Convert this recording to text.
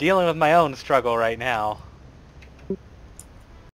dealing with my own struggle right now.